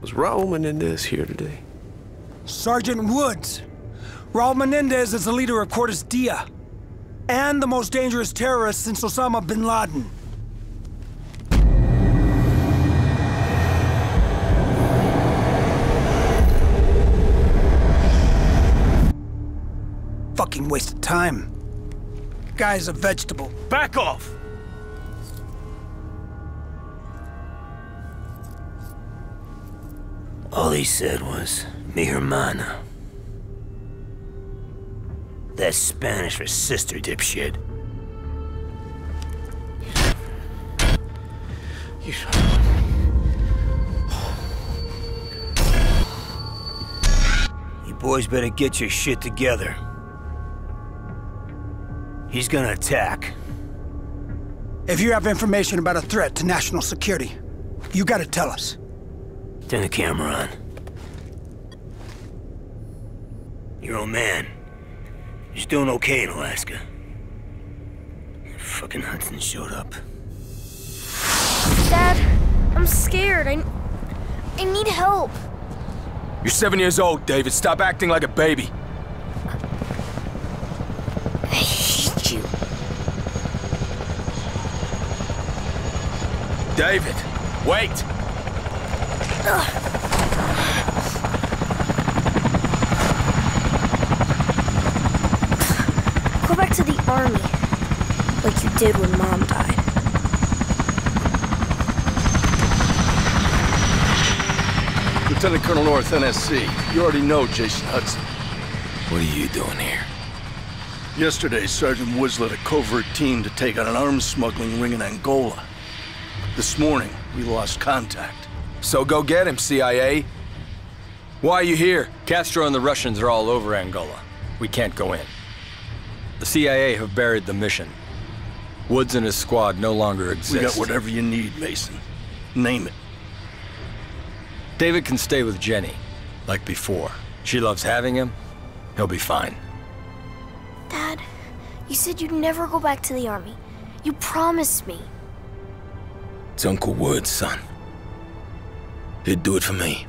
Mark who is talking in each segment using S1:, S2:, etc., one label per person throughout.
S1: Was Raul Menendez here today?
S2: Sergeant Woods. Raul Menendez is the leader of Cordis Die. And the most dangerous terrorist since Osama bin Laden. Fucking waste of time. Guy's a vegetable.
S3: Back off!
S4: All he said was, mi hermana. That's Spanish for sister, dipshit.
S1: You...
S4: You boys better get your shit together. He's gonna attack.
S2: If you have information about a threat to national security, you gotta tell us.
S4: Turn the camera on. Your old man. He's doing okay in Alaska. Fucking Hudson showed up.
S5: Dad, I'm scared. I, I need help.
S3: You're seven years old, David. Stop acting like a baby.
S5: I hate you.
S3: David, wait!
S5: Go back to the army, like you did when Mom died.
S6: Lieutenant Colonel North, NSC. You already know Jason Hudson.
S4: What are you doing here?
S6: Yesterday, Sergeant Woods led a covert team to take out an arms smuggling ring in Angola. This morning, we lost contact.
S3: So go get him, CIA. Why are you here?
S7: Castro and the Russians are all over Angola. We can't go in. The CIA have buried the mission. Woods and his squad no longer exist.
S6: We got whatever you need, Mason. Name it.
S7: David can stay with Jenny, like before. She loves having him. He'll be fine.
S5: Dad, you said you'd never go back to the army. You promised me.
S4: It's Uncle Woods, son. He'd do it for me.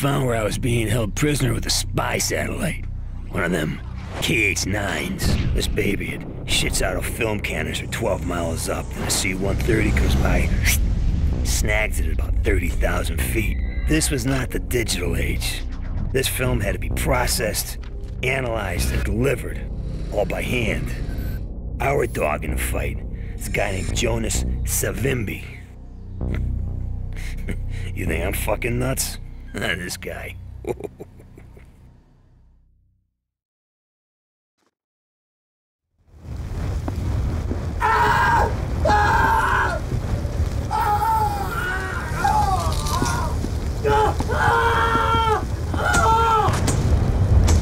S4: Found where I was being held prisoner with a spy satellite. One of them KH-9s. This baby, it shits out of film canister 12 miles up, and a C-130 comes by, snags it at about 30,000 feet. This was not the digital age. This film had to be processed, analyzed, and delivered, all by hand. Our dog in the fight is a guy named Jonas Savimbi. you think I'm fucking nuts? this guy.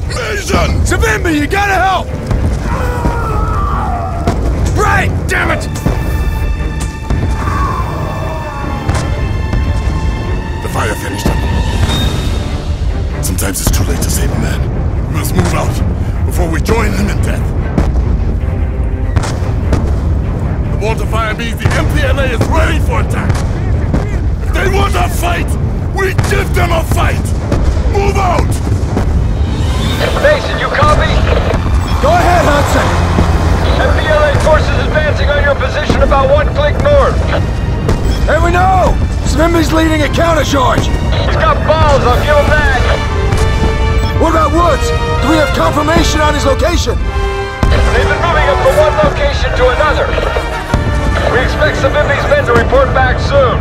S3: Mason! Savimbi, you gotta help!
S8: Late to save a man. We must move out before we join him in death. The Walter Fire means the MPLA is ready for attack. If they want a fight, we give them a fight. Move out!
S9: Mason, you copy?
S3: Go ahead, Hudson.
S9: MPLA forces advancing on your position about one click north.
S3: Hey, we know! Savimbi's leading a countercharge.
S9: He's got balls, I'll give him that.
S3: What? Do we have confirmation on his location?
S9: They've been moving him from one location to another. We expect Savimbi's men to report back soon.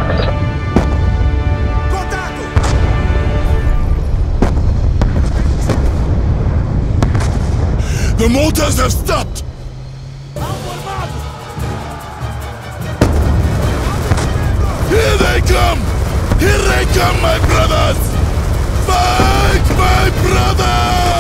S8: The motors have stopped! Here they come! Here they come, my brothers! Fight, my brothers!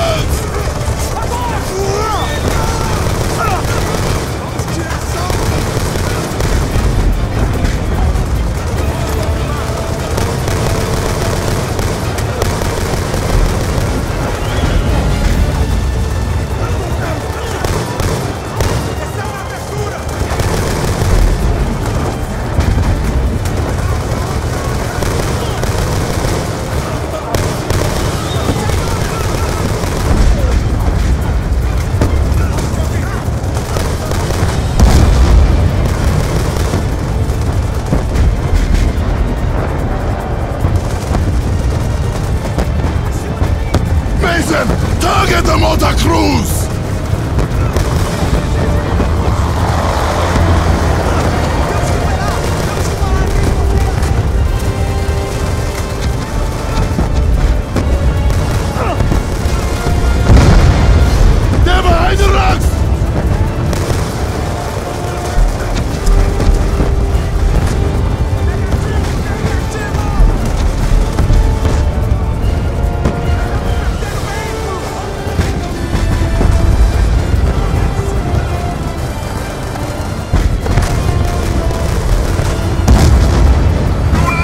S8: The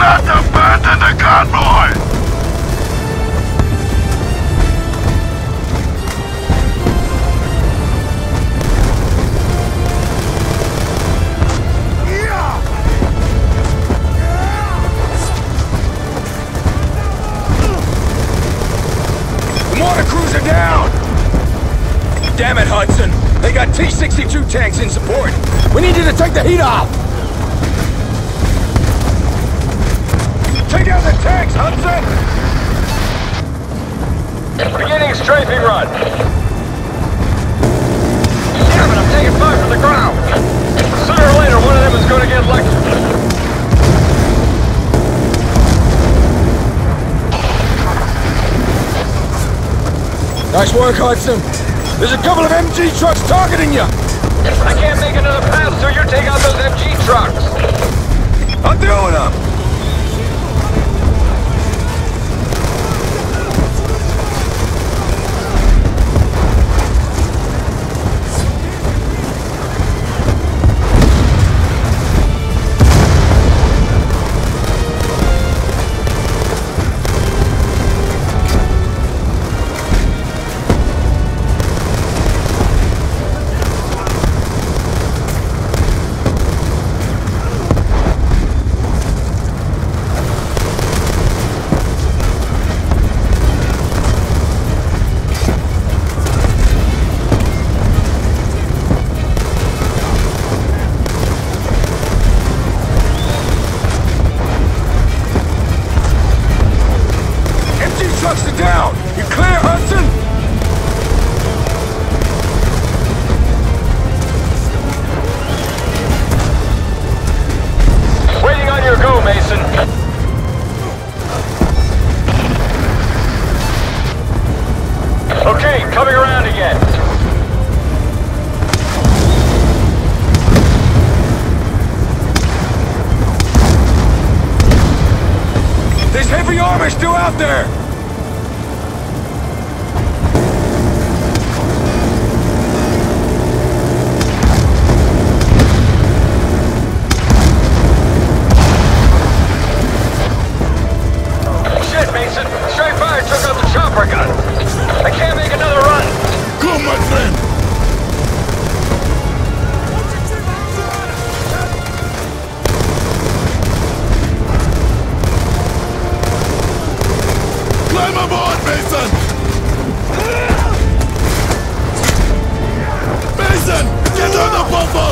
S8: not abandon the convoy!
S3: Down! Damn it, Hudson! They got T-62 tanks in support! We need you to take the heat off! Take out the tanks, Hudson!
S9: Beginning strafing run. Damn it, I'm taking fire from the ground. Sooner or later, one of them is going to get electrocuted.
S3: Nice work, Hudson! There's a couple of MG trucks targeting you!
S9: I can't make another pass till you take out those MG trucks.
S3: I'm doing them!
S9: Mason! Mason! Get on the popo!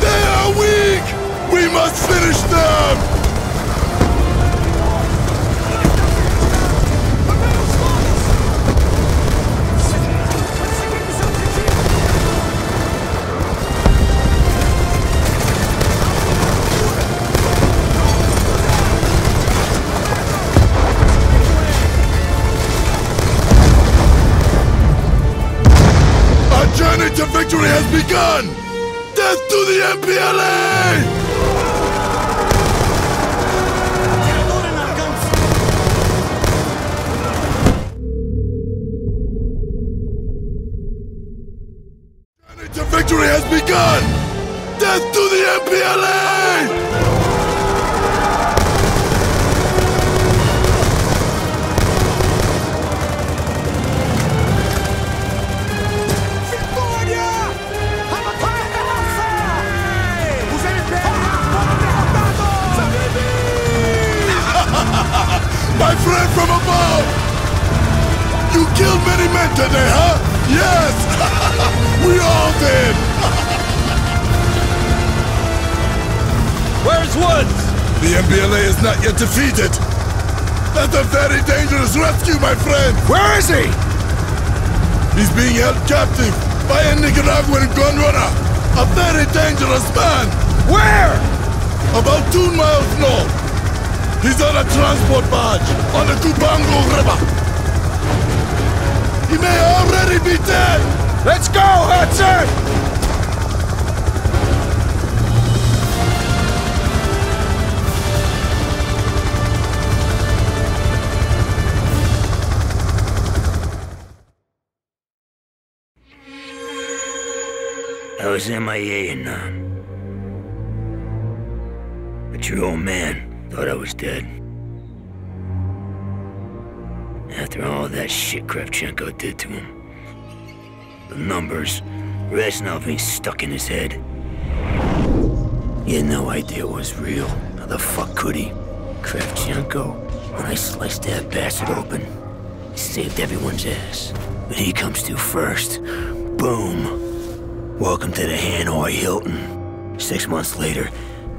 S9: They are
S8: weak! We must finish them! Victory has begun! Death to the MPLA! To victory has begun! Death to the MPLA! Defeated! That's a very dangerous rescue, my friend!
S3: Where is he?
S8: He's being held captive by a Nicaraguan gun runner! A very dangerous man!
S3: Where?
S8: About two miles north. He's on a transport barge on the Cubango River. He may already be dead!
S3: Let's go, Hudson!
S4: MIA and uh, but your old man thought I was dead. After all that shit Kravchenko did to him. The numbers, Reznov being stuck in his head. He had no idea it was real. How the fuck could he? Kravchenko, when I sliced that bastard open, he saved everyone's ass. But he comes to first. Boom. Welcome to the Hanoi Hilton. Six months later,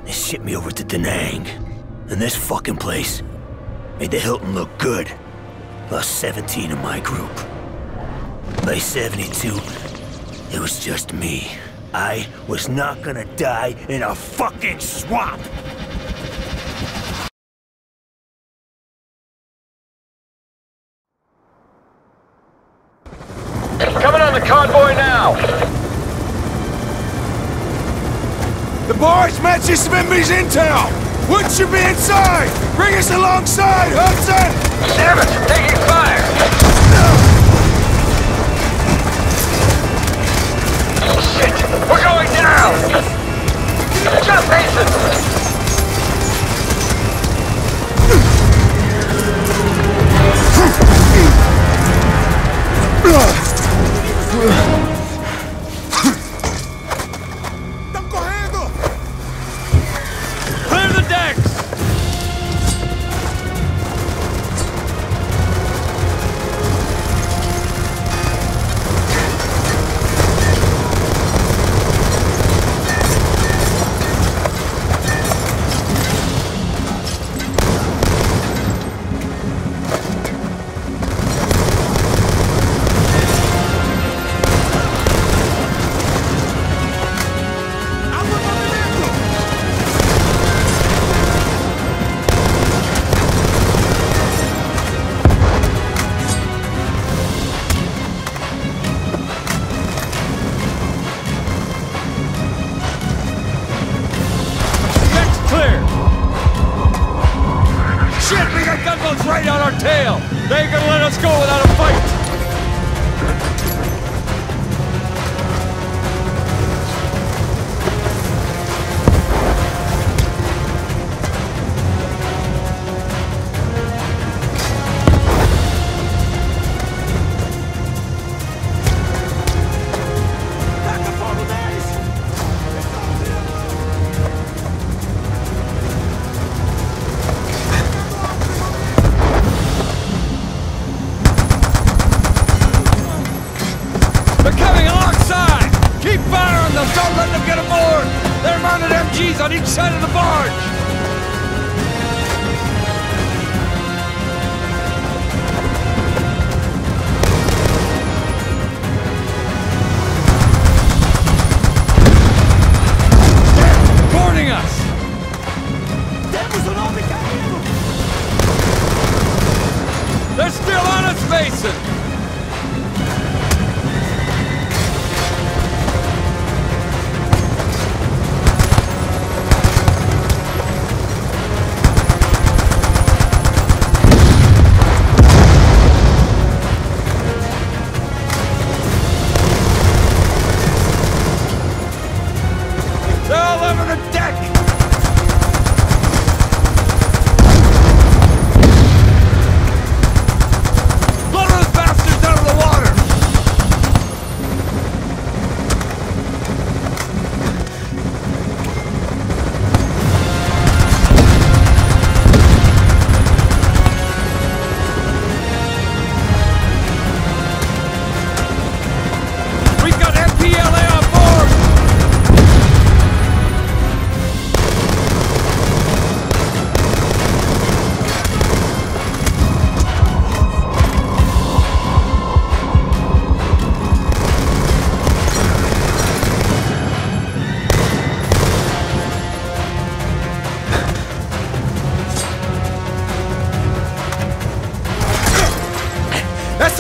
S4: they shipped me over to Da Nang. And this fucking place made the Hilton look good. Lost 17 of my group. By 72, it was just me. I was not gonna die in a fucking swamp!
S9: Coming on the convoy now!
S3: The boys match us intel! Wood should be inside! Bring us alongside, Hudson!
S9: Damn it! Taking fire! Oh, shit! We're going down! Just Mason!
S7: Clear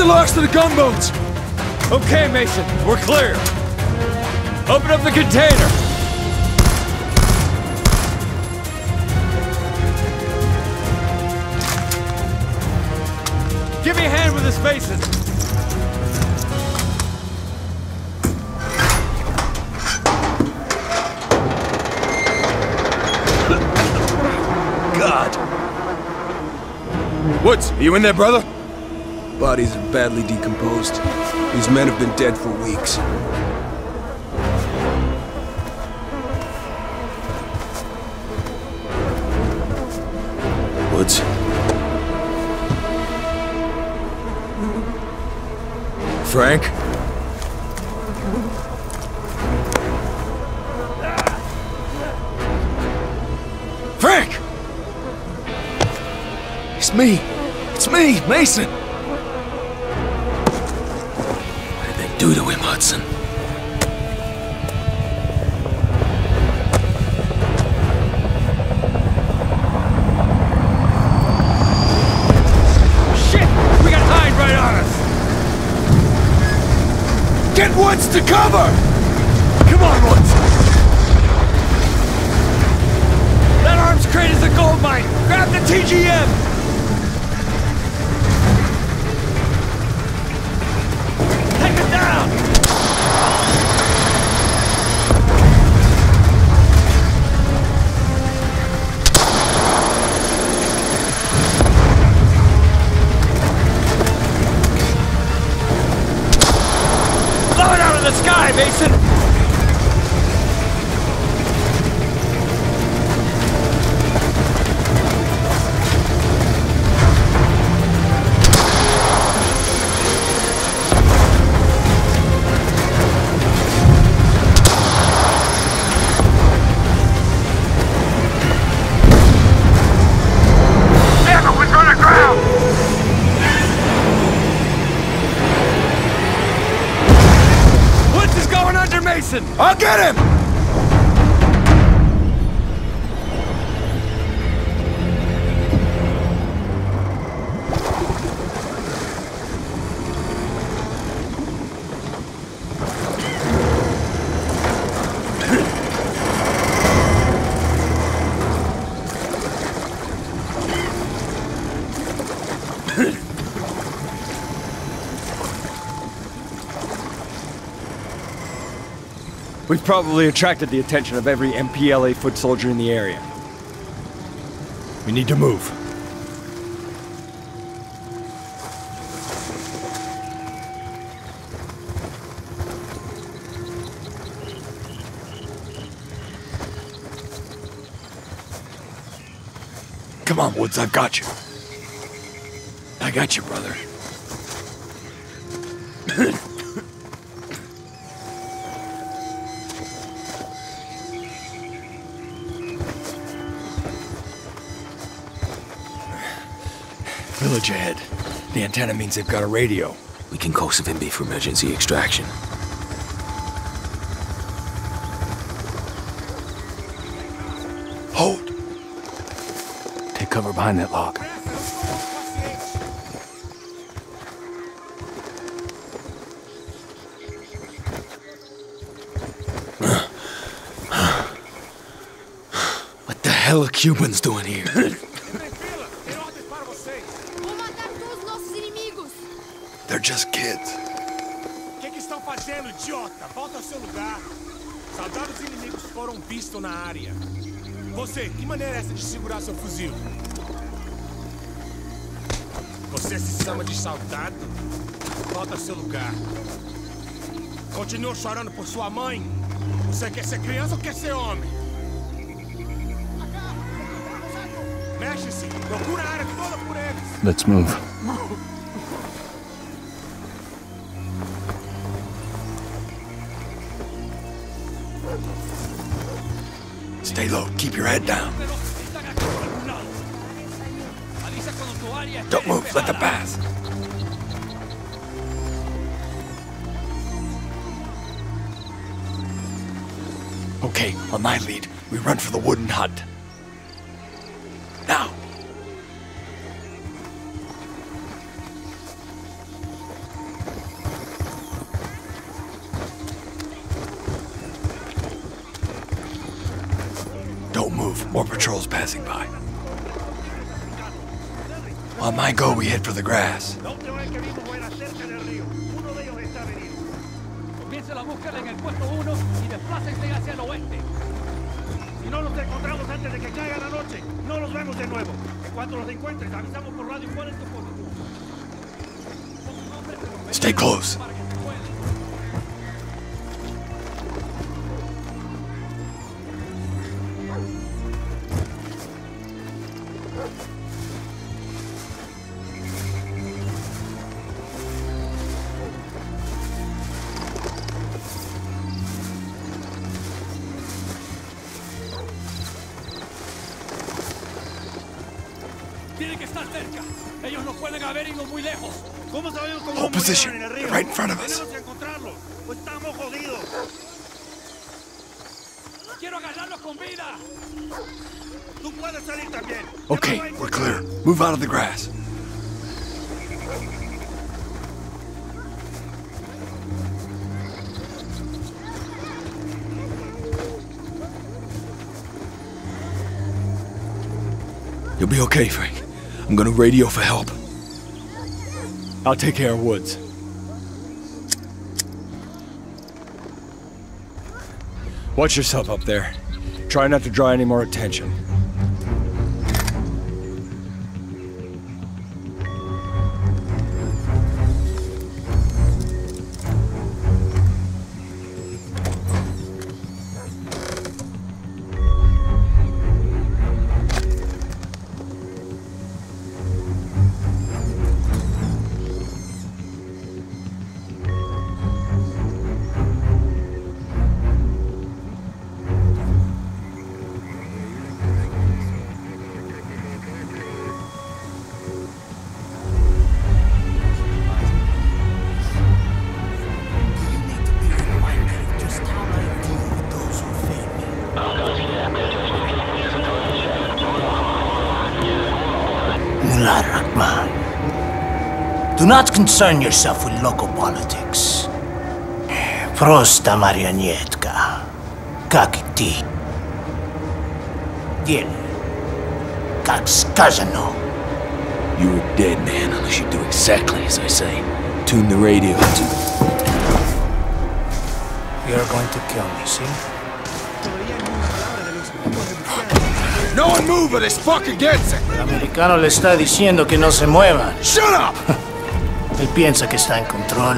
S3: Locks to the gunboats!
S7: Okay, Mason, we're clear. Open up the container. Give me a hand with this, spaces.
S3: God. Woods, are you in there, brother?
S10: Bodies are badly decomposed. These men have been dead for weeks.
S3: Woods. Frank? Frank! It's me. It's me, Mason. Get to cover! Come on, Woods!
S7: That arms crate is a gold mine! Grab the TGM! Mason! We've probably attracted the attention of every MPLA foot soldier in the area. We need to move.
S3: Come on, Woods, I've got you. I got you, brother. Village ahead. The antenna means they've got a radio.
S10: We can call Savimbi for emergency extraction.
S3: Hold. Take cover behind that log. Hell are Cubans doing here?
S11: Vou matar todos os nossos inimigos!
S3: They're just kids.
S12: O que, que estão fazendo, idiota? Volta ao seu lugar. Soldados inimigos foram vistos na área. Você, que maneira é essa de segurar seu fuzil? Você se chama de soldado? Volta ao seu lugar. Continua chorando por sua mãe? Você quer ser criança ou quer ser homem?
S3: Let's move. Stay low. Keep your head down. Don't move. Let them pass. Okay, on my lead, we run for the wooden hut.
S4: Head for the grass.
S7: Comience la búsqueda en el puesto 1 y desplácense hacia el oeste.
S12: Si no los encontramos antes de que caiga la noche, no los vemos de nuevo. En cuanto los encuentres, avisamos por radio cuál es tu posición.
S4: Stay close. Hold position.
S12: en el río?
S4: They're right in front of us.
S12: Tenemos que encontrarlos. Pues estamos jodidos.
S7: ¡Quiero agarrarlos con vida!
S12: Tú puedes salir también.
S4: Okay, we're clear. Move out of the grass. You'll be okay, Frank. I'm gonna radio for help. I'll take care of Woods. Watch yourself up there. Try not to draw any more attention.
S13: Do not concern yourself with local politics. Просто марионетка, как и ты. Делай, как сказано.
S10: You're a dead man unless you do exactly as I say. Tune the radio to...
S13: You're going to kill me, see?
S3: No one move or this fucker gets it!
S13: El americano le está diciendo que no se muevan.
S3: Shut up!
S13: Él piensa que está en control,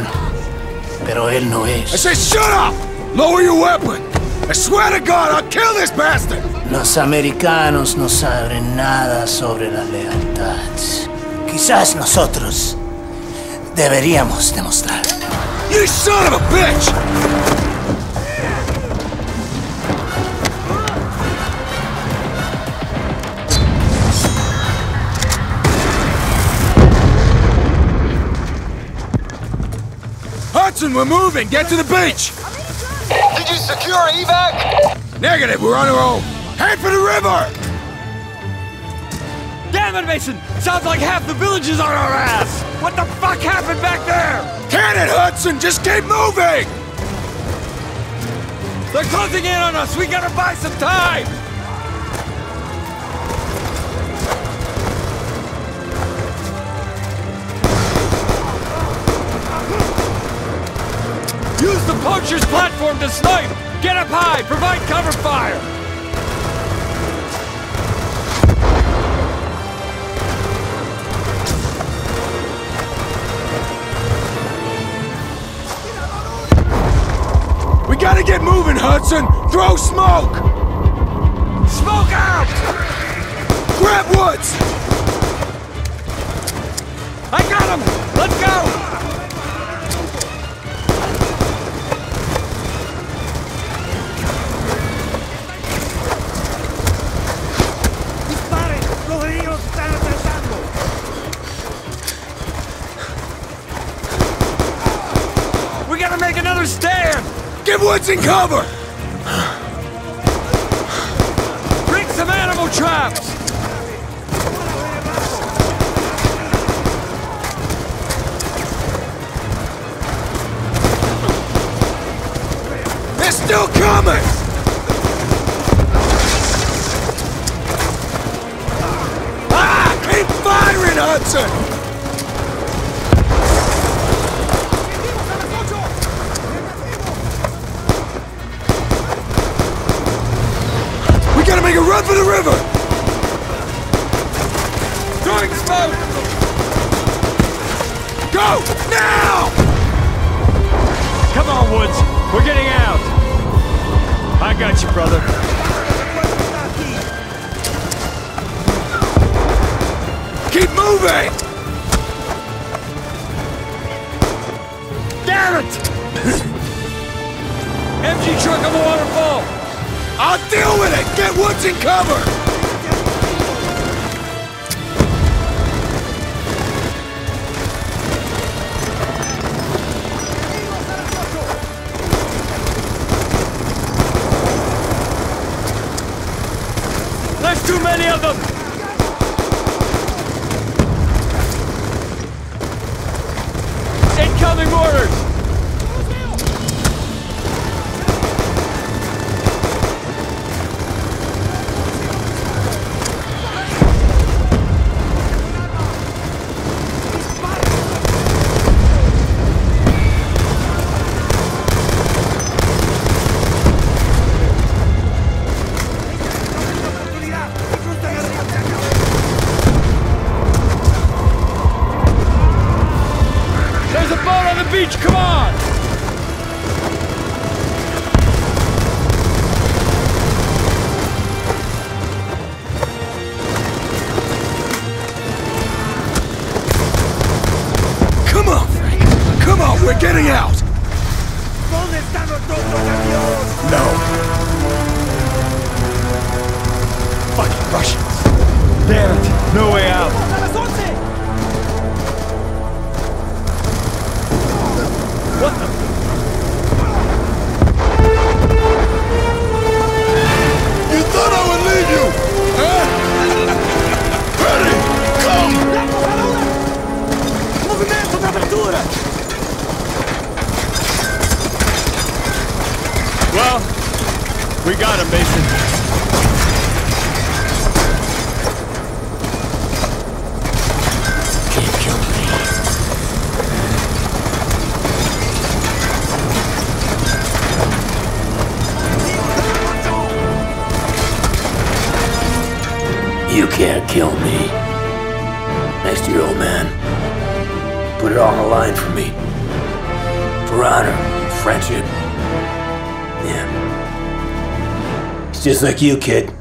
S13: pero él no
S3: I
S13: es.
S3: said shut up! Lower your weapon! I swear to God, I'll kill this bastard!
S13: Los americanos no saben nada sobre la lealtad. Quizás nosotros deberíamos demostrar.
S3: You son of a bitch! Hudson, we're moving! Get to the beach!
S9: Did you secure evac?
S3: Negative, we're on our own! Head for the river!
S7: Damn it, Mason! Sounds like half the village is on our ass! What the fuck happened back there?
S3: Can it, Hudson? Just keep moving!
S7: They're closing in on us! We gotta buy some time! Use the poacher's platform to snipe! Get up high! Provide cover fire!
S3: We gotta get moving, Hudson! Throw smoke!
S7: Smoke out!
S3: Grab Woods! In cover!
S12: Make a run for the river!
S7: Throwing smoke!
S12: Go! Now!
S7: Come on, Woods. We're getting out. I got you, brother.
S12: Keep moving!
S7: Damn it! MG truck on the waterfall!
S12: I'll deal with it! Get Woods in cover!
S4: Like you, kid.